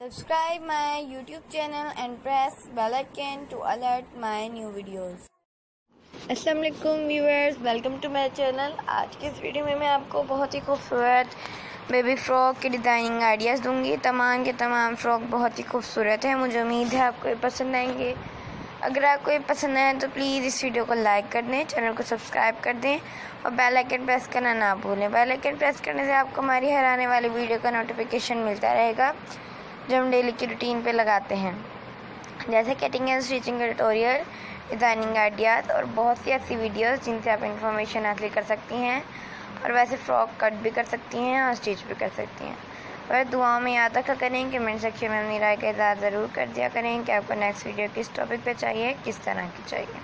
Subscribe my YouTube channel and press bell icon to alert my new videos. अस्सलाम वालेकुम viewers welcome to my channel आज की इस video में मैं आपको बहुत ही खूबसूरत बेबी फ़्रॉक की डिज़ाइनिंग आइडियाज़ दूँगी। तमाम के तमाम फ़्रॉक बहुत ही खूबसूरत है। मुझे उम्मीद है आपको ये पसंद आएँगे। अगर आपको ये पसंद आए तो प्लीज़ इस वीडियो को लाइक कर दें चैनल को सब्सक्राइब कर दें और बेल आइकन प्रेस करना ना भूलें। बेल आइकन प्रेस करने से आपको हमारी हर आने वाली वीडियो का नोटिफिकेशन मिलता रहेगा। जो हम डेली की रूटीन पे लगाते हैं। जैसे cutting and stitching tutorial designing ideas और बहुत सी ऐसी वीडियोस जिनसे आप इंफॉर्मेशन हासिल कर सकती हैं और वैसे फ़्रॉक कट भी कर सकती हैं और स्टिच भी कर सकती हैं। और दुआओं में याद रखा करें कमेंट सेक्शन में अपनी राय का इजहार ज़रूर कर दिया करें कि आपको नेक्स्ट वीडियो किस टॉपिक पे चाहिए, किस तरह की चाहिए।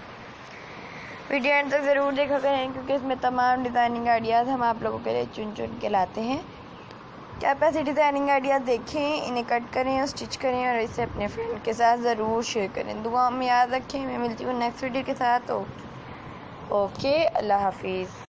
वीडियो एंड तक ज़रूर देखा करें क्योंकि इसमें तमाम डिज़ाइनिंग आइडियाज़ हम आप लोगों के लिए चुन चुन के लाते हैं। ऐसे डिज़ाइनिंग आइडिया देखें, इन्हें कट करें और स्टिच करें और इसे अपने फ्रेंड के साथ ज़रूर शेयर करें। दुआ में याद रखें। मैं मिलती हूँ नेक्स्ट वीडियो के साथ। ओके। ओके, अल्लाह हाफिज़।